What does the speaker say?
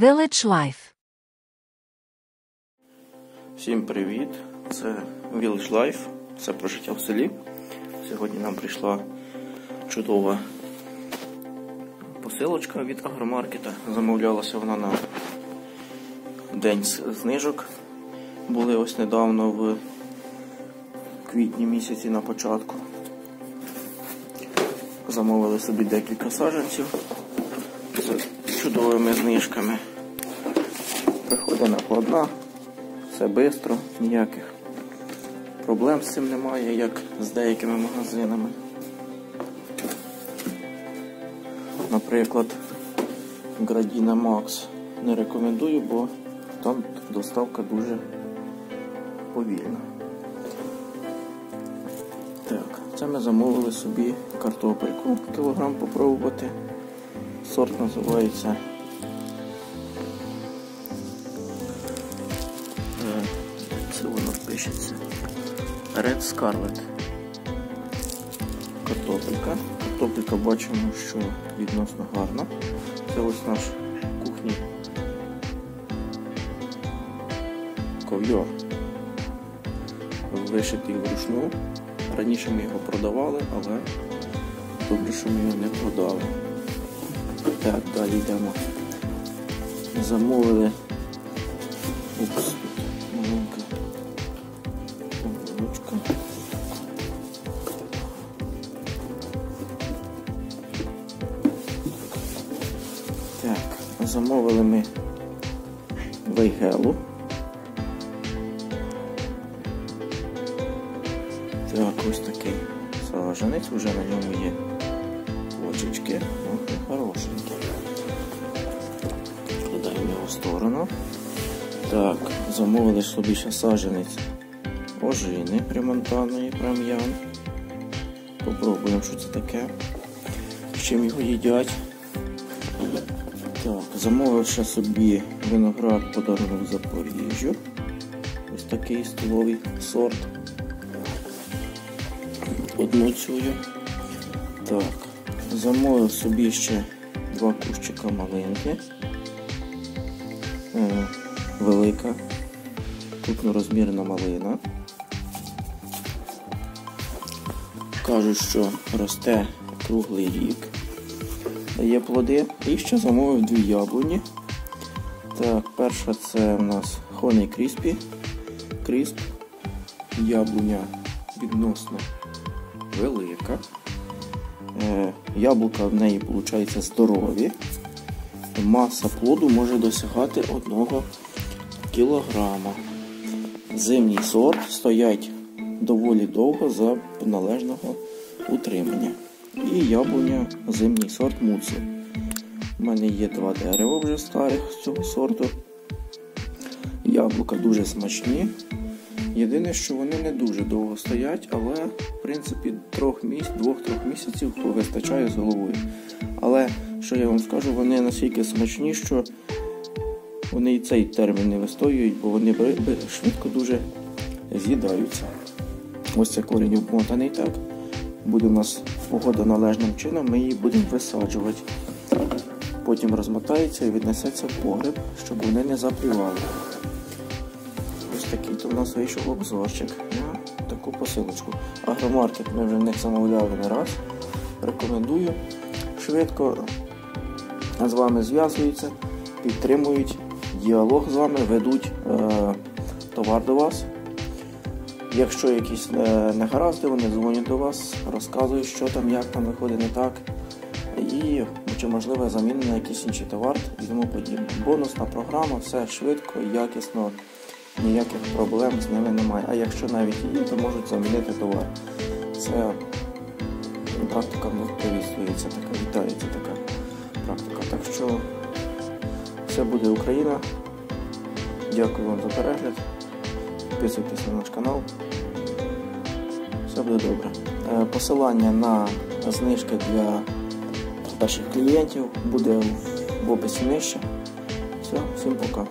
Village Life. Всім привіт! Це Village Life, це про життя в селі. Сьогодні нам прийшла чудова посилочка від агромаркета. Замовлялася вона на день знижок. Були ось недавно в квітні місяці на початку. Замовили собі декілька саджанців з чудовими знижками. Приходить накладна, все швидко, ніяких проблем з цим немає, як з деякими магазинами. Наприклад, Градіна Макс не рекомендую, бо там доставка дуже повільна. Так, це ми замовили собі картопельку кілограм попробувати. Сорт називається пишеться Red Scarlet. Картопелька. Картопелька бачимо, що відносно гарна. Це ось наш кухні ковйор. Вишитий вручну. Раніше ми його продавали, але добре, що ми його не продали. Так, далі йдемо. Замовили. Замовили ми вейгелу. Так, ось такий саджанець, вже на ньому є очечки. Ох, хорошенькі. Кладаємо його в сторону. Так, замовили собі ще саджанець ожини примонтаної прам'ян. Попробуємо, що це таке. З чим його їдять. Так, замовив ще собі виноград подарунок Запоріжжю. Ось такий столовий сорт. Одну цю. Так, замовив собі ще два кущика малинки. Е, велика, крупнорозмірна малина. Кажуть, що росте круглий рік, дає плоди. І ще замовив дві яблуні. Так, перша це у нас Honey Crispy. Крісп. Яблуня відносно велика. Е, яблука в неї, виходить, здорові. Маса плоду може досягати 1 кілограма. Зимній сорт стоять доволі довго за належного утримання. І яблуня зимній сорт муцу. У мене є два дерева вже старих з цього сорту. Яблука дуже смачні. Єдине, що вони не дуже довго стоять, але в принципі трьох місяць, двох-трьох місяців вистачає з головою. Але що я вам скажу, вони настільки смачні, що вони і цей термін не вистоюють, бо вони швидко дуже з'їдаються. Ось це корінь обмотаний так. Буде у нас погода належним чином, ми її будемо висаджувати. Потім розмотається і віднесеться в погреб, щоб вони не запрівали. Ось такий то в нас вийшов обзорчик на таку посилочку. Агромаркет ми вже не замовляли не раз. Рекомендую. Швидко з вами зв'язуються, підтримують діалог з вами, ведуть е, товар до вас. Якщо якісь е, негаразди, вони дзвонять до вас, розказують, що там, як там виходить не так. І чи можливо заміна на якийсь інший товар і тому подібне. Бонусна програма, все швидко, якісно, ніяких проблем з ними немає. А якщо навіть є, то можуть замінити товар. Це практика не привістується, така, вітається така практика. Так що все буде Україна. Дякую вам за перегляд. Підписуйтесь на наш канал. Все буде добре. Посилання на знижки для перших клієнтів буде в описі нижче. Все, всім пока.